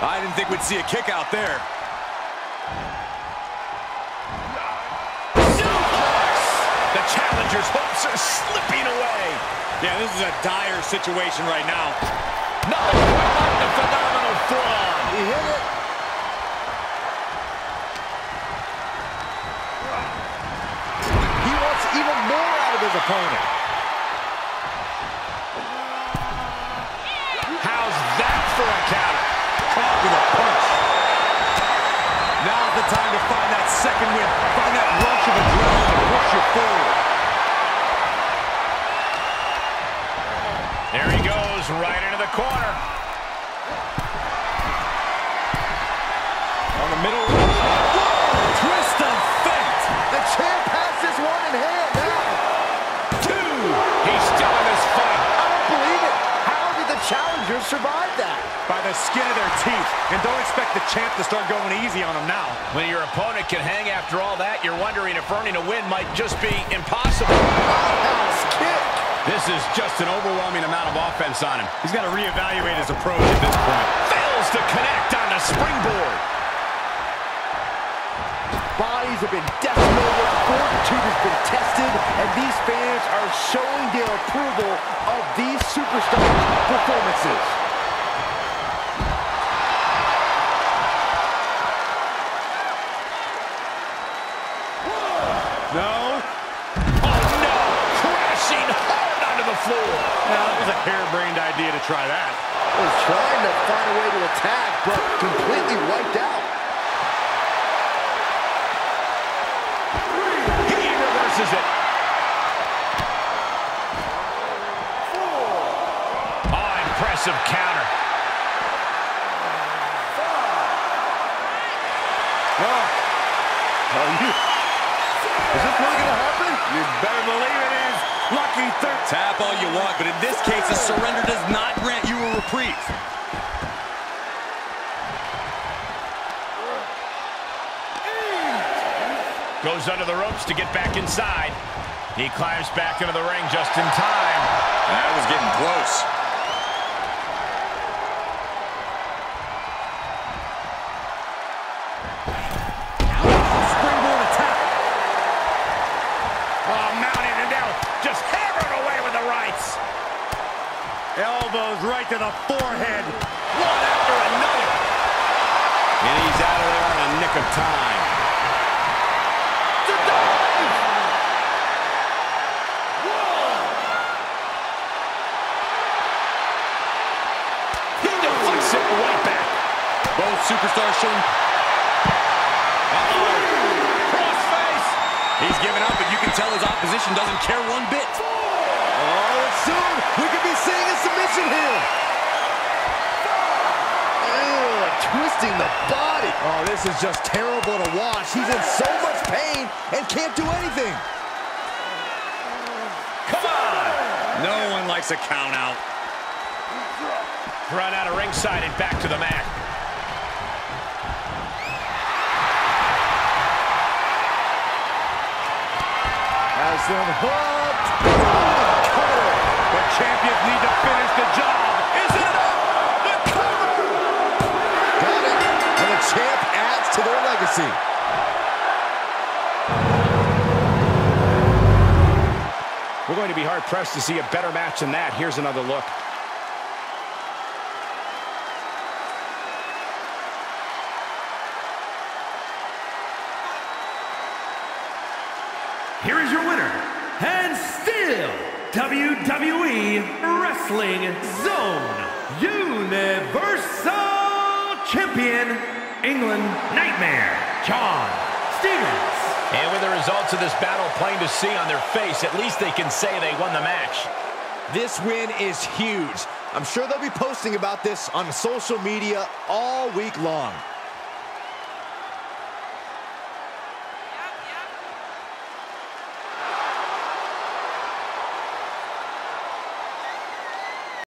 I didn't think we'd see a kick out there. The challenger's hopes are slipping away. Yeah, this is a dire situation right now. Quick the phenomenal forearm. He hit it. He wants even more out of his opponent. How's that for a counter? Caught with a punch. Now's the time to second win. How did the challenger survive that? By the skin of their teeth. And don't expect the champ to start going easy on him now. When your opponent can hang after all that, you're wondering if earning a win might just be impossible. Roundhouse kick. This is just an overwhelming amount of offense on him. He's got to reevaluate his approach at this point. Fails to connect on the springboard. Bodies have been decimated, fortitude has been tested, and these fans are showing their approval of these superstars' performances. No. Oh no! Crashing hard onto the floor. Now, that was a harebrained idea to try that. Was trying to find a way to attack, but completely wiped out. Reverses it. Oh, impressive counter. Oh. Oh, you. Is this really going to happen? You better believe it is. Lucky third. Tap all you want, but in this case, a surrender does not Goes under the ropes to get back inside. He climbs back into the ring just in time. That was getting close. Springboard attack. Oh, mounting and now just hammering away with the rights. Elbows right to the forehead. One after another. And he's out of there in a nick of time. He deflects it right back. Both superstars showing. Uh-oh. Crossface. He's giving up, but you can tell his opposition doesn't care one bit. Oh, soon we could be seeing a submission here. Ew, twisting the body. Oh, this is just terrible to watch. He's in so much pain and can't do anything. Come on. No one likes a count out. Run out of ringside and back to the mat. Has them hooked. The champions need to finish the job. Is it enough? The cover! Got it. And the champ adds to their legacy. We're going to be hard-pressed to see a better match than that. Here's another look. Here is your winner, and still WWE Wrestling Zone Universal Champion, England Nightmare, John Stephens. And with the results of this battle plain to see on their face, at least they can say they won the match. This win is huge. I'm sure they'll be posting about this on social media all week long.